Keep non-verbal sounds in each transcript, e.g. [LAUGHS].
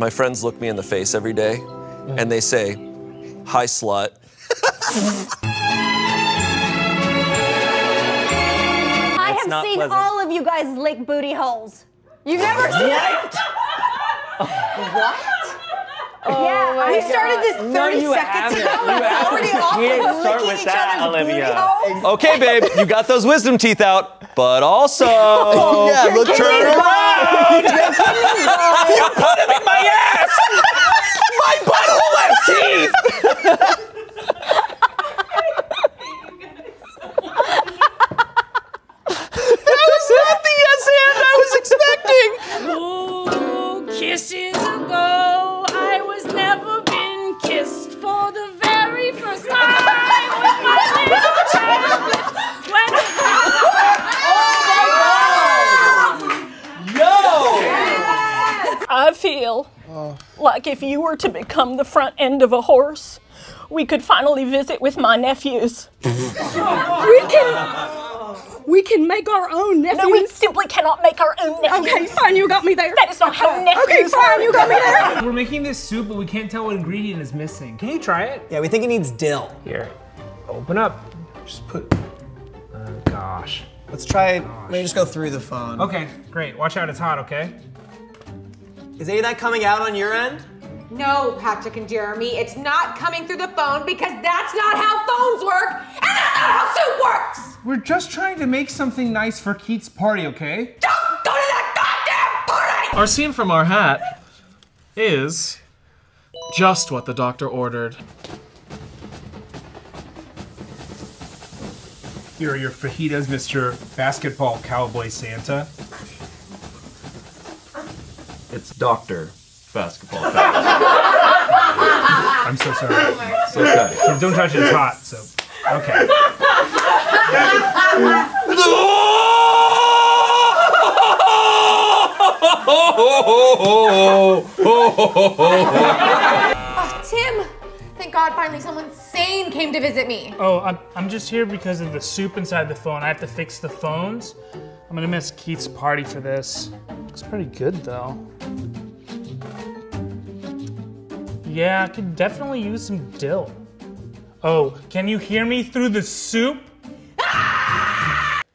my friends look me in the face every day and they say, Hi, slut. [LAUGHS] I have seen pleasant. all of you guys lick booty holes. You've never seen it? [LAUGHS] Oh yeah, my we started this 30 No, you seconds ago. You we're haven't. already You off of start licking with each that, other's booty Olivia. holes. Okay, babe, you got those wisdom teeth out, but also. [LAUGHS] Oh, yeah, look, turn kidneys You put them in my ass! My butthole has teeth! Like if you were to become the front end of a horse, we could finally visit with my nephews. we can. We can make our own nephews. No, we simply cannot make our own nephews. Okay, fine, you got me there. That is not how nephews Okay, fine, you got me there. We're making this soup, but we can't tell what ingredient is missing. Can you try it? Yeah, we think it needs dill. Here, open up. Just put. Oh gosh. Let's try it. Let me just go through the phone. Okay, great. Watch out, it's hot. Okay. Is any of that coming out on your end? No, Patrick and Jeremy, it's not coming through the phone because that's not how phones work, and that's not how soup works! We're just trying to make something nice for Keith's party, okay? Don't go to that goddamn party! Our scene from our hat is just what the doctor ordered. Here are your fajitas, Mr. Basketball Cowboy Santa. It's Dr. Basketball. I'm so sorry. Oh it's okay. Kids, don't touch it, it's hot, so. Okay. Oh, Tim! Thank God finally someone sane came to visit me. Oh, I'm, I'm just here because of the soup inside the phone. I have to fix the phones. I'm gonna miss Keith's party for this. Looks pretty good though. Yeah, I could definitely use some dill. Oh, can you hear me through the soup? You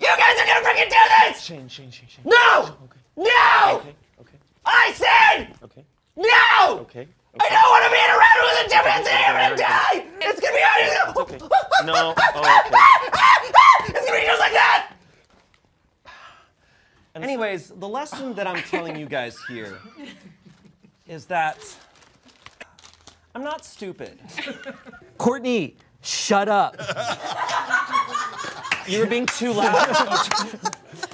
guys are gonna freaking do this! Shayne, Shayne, Shayne, Shayne. No! No! Okay, okay, I said okay, no! okay. I don't want to be around with a chimpanzee. I'm gonna die. It's gonna be It's okay. No. Oh, okay. [LAUGHS] It's gonna be just like that. Anyways, the lesson that I'm telling you guys here is that I'm not stupid. Courtney, shut up. You were being too loud.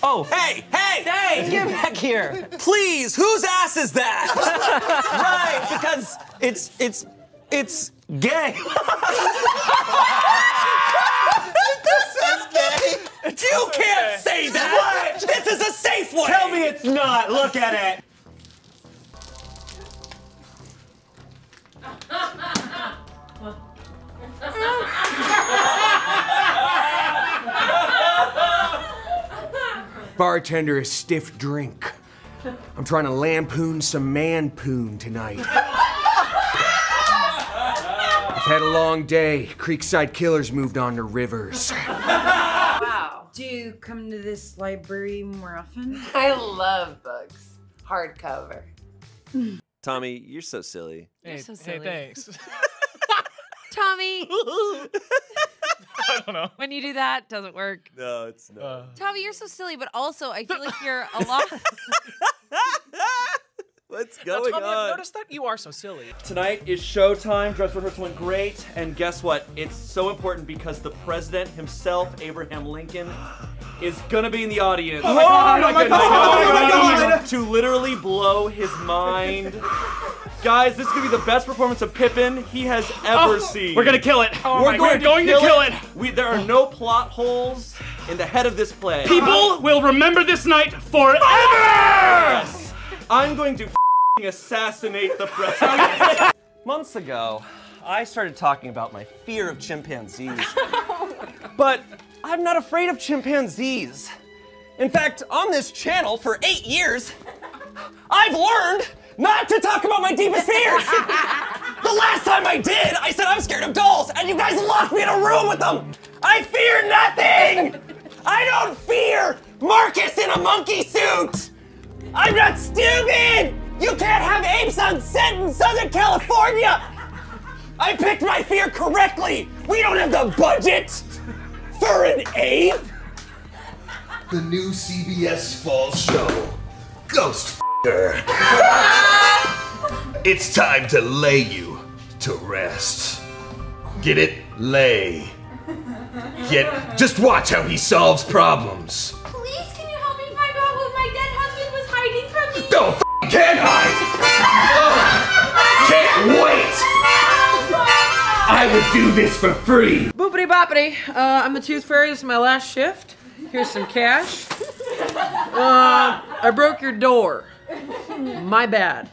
oh, Hey, hey, hey! get back here. Please, whose ass is that? right, because it's it's it's gay. [LAUGHS] it's not. Look at it. Bartender, a stiff drink. I'm trying to lampoon some man poon tonight. I've had a long day. Creekside Killers moved on to Rivers. Wow. Do you come to this library more often? [LAUGHS] I love books. Hardcover. Tommy, you're so silly. Hey, You're so hey, silly. thanks. [LAUGHS] Tommy, [LAUGHS] I don't know. when you do that, doesn't work. No, it's not. Uh. Tommy, you're so silly, but also I feel like you're a lot. What's Now, going Tommy, I've noticed that you are so silly. Tonight is showtime. Dress rehearsal went great. And guess what? It's so important because the president himself, Abraham Lincoln, is gonna be in the audience. Oh my God, oh my oh goodness, God, oh my I know. God. To literally blow his mind. Guys, this is gonna be the best performance of Pippin he has ever Oh, seen. we're gonna kill it. Oh we're my going, God, going to kill it. We, there are no plot holes in the head of this play. People will remember this night forever. Yes! I'm going to f***ing assassinate the president. [LAUGHS] Months ago, I started talking about my fear of chimpanzees. [LAUGHS] Oh but I'm not afraid of chimpanzees. In fact, on this channel for eight years, I've learned not to talk about my deepest fears. [LAUGHS] the last time I did, I said I'm scared of dolls, and you guys locked me in a room with them. I fear nothing. I don't fear Marcus in a monkey suit. I'm not stupid. You can't have apes on set in Southern California. I picked my fear correctly. We don't have the budget for an ape. The new CBS Fall Show, Ghost F***er. [LAUGHS] it's time to lay you to rest. Get it? Lay. Get. Just watch how he solves problems. I would do this for free. Boopity boppity. Uh, I'm the Tooth Fairy. This is my last shift. Here's some cash. Uh, I broke your door. My bad.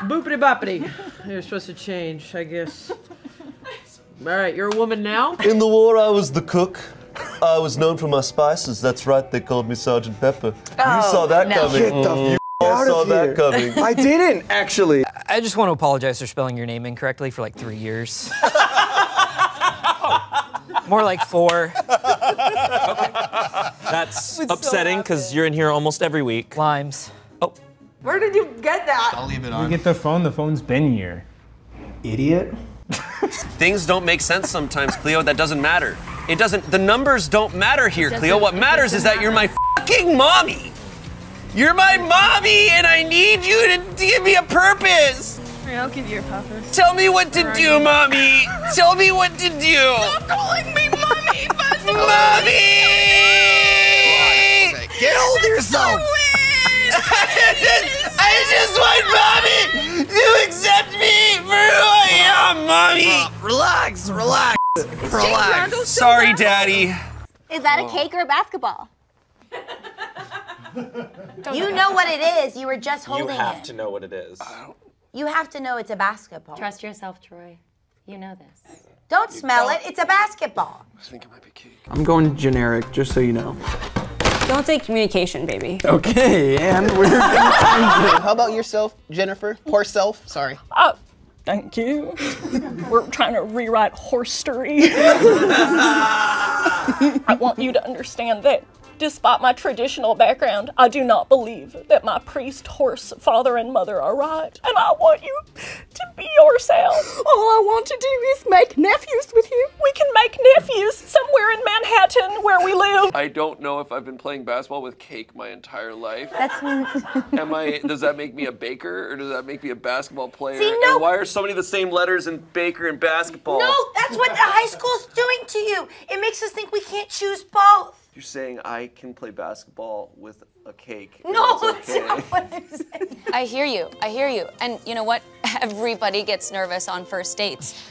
Boopity boppity. You're supposed to change, I guess. All right, you're a woman now. In the war, I was the cook. I was known for my spices. That's right, they called me Sergeant Pepper. you Oh, saw that no. coming. Get the you f- saw of that here. coming. [LAUGHS] I didn't, actually. I just want to apologize for spelling your name incorrectly for like three years. [LAUGHS] More like four. okay. That's upsetting because you're in here almost every week. Limes. Oh. Where did you get that? I'll leave it on. You get the phone, the phone's been here. Idiot. [LAUGHS] Things don't make sense sometimes, Cleo. That doesn't matter. It doesn't. The numbers don't matter here, Cleo. What matters is that you're my fucking mommy. You're my mommy, and I need you to give me a purpose. I'll give you a purpose. Tell me what to do, mommy. Tell me what to do. Stop calling me mommy, Mommy! Get hold yourself. [LAUGHS] I just want mommy to accept me for who I am, mommy. relax, relax, relax. Sorry, daddy. Is that a oh. cake or a basketball? [LAUGHS] you know what it is. You were just holding it. You have it. to know what it is. You have to know it's a basketball. Trust yourself, Troy. You know this. Don't smell it. It's a basketball. I'm going generic, just so you know. Don't say communication, baby. Okay, and we're How about yourself, Jennifer? Horse self. Sorry. Oh, thank you. We're trying to rewrite horse story. [LAUGHS] I want you to understand that despite my traditional background, I do not believe that my priest, horse, father, and mother are right. And I want you to be yourself. All I want to do is make nephews with you. We can make nephews somewhere in Manhattan where we live. I don't know if I've been playing basketball with cake my entire life. That's. [LAUGHS] Am I? Does that make me a baker or does that make me a basketball player? See, no- And why are so many the same letters in baker and basketball? No, that's what the high school's doing to you. It makes us think we can't choose both. You're saying I can play basketball with a cake? No, it's that's not what I'm saying. [LAUGHS] I hear you. I hear you. And you know what? [LAUGHS] Everybody gets nervous on first dates.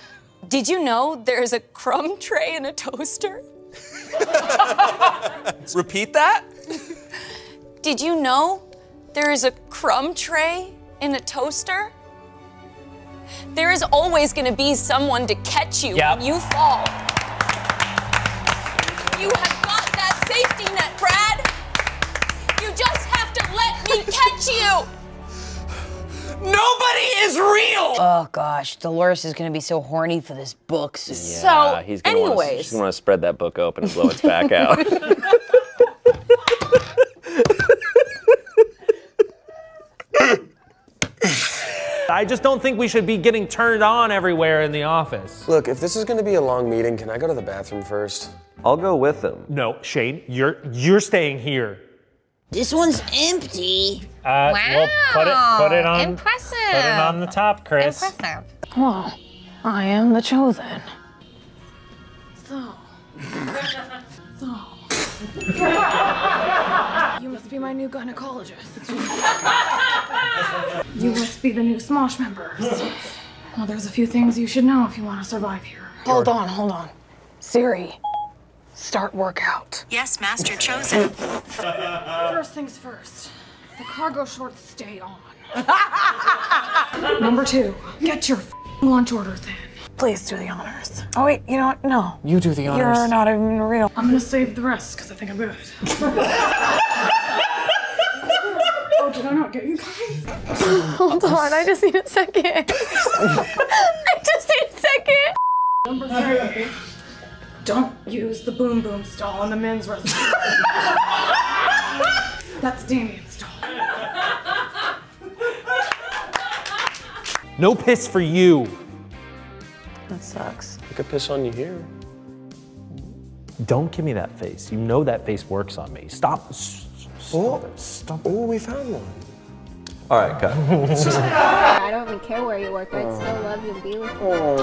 Did you know there's a crumb tray in a toaster? [LAUGHS] Repeat that? Did you know there is a crumb tray in a toaster? There is always going to be someone to catch you Yep. when you fall. You have got that safety net, Brad. You just have to let me [LAUGHS] catch you. Nobody is real. Oh gosh, Dolores is gonna be so horny for this book soon. Yeah, he's gonna wanna- anyways. he's gonna want to spread that book open and blow its back out. [LAUGHS] I just don't think we should be getting turned on everywhere in the office. Look, if this is going to be a long meeting, can I go to the bathroom first? I'll go with him. No, Shayne, you're you're staying here. This one's empty. Uh, Well, put it, put it on. Impressive. Put it on the top, Chris. Impressive. Well, I am the chosen. So. [LAUGHS] so. [LAUGHS] you must be my new gynecologist. [LAUGHS] you must be the new Smosh members. Well, there's a few things you should know if you want to survive here. Hold on, hold on. Siri, start workout. Yes, Master Chosen. [LAUGHS] First things first. The cargo shorts stay on. [LAUGHS] Number two, get your f***ing lunch orders in. Please do the honors. Oh wait, you know what? No. You do the honors. You're not even real. I'm gonna save the rest because I think I'm good. [LAUGHS] oh, did I not get you guys? Hold on, I just need a second. I just need a second. Number three. Don't use the boom boom stall in the men's restroom. [LAUGHS] That's Damien's stall. No piss for you. That sucks. I could piss on you here. Don't give me that face. You know that face works on me. Stop. s- Stop it. Oh, stop Oh, we found one. All right, cut. [LAUGHS] I don't even care where you work. I'd still love you and be with you.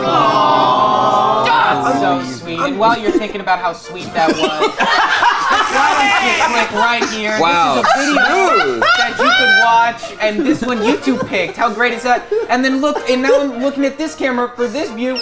That's so sweet. And while you're thinking about how sweet that was, [LAUGHS] why don't you click right here? Wow. This is a video that you could watch, and this one YouTube picked. How great is that? And then look, and now I'm looking at this camera for this view. [LAUGHS]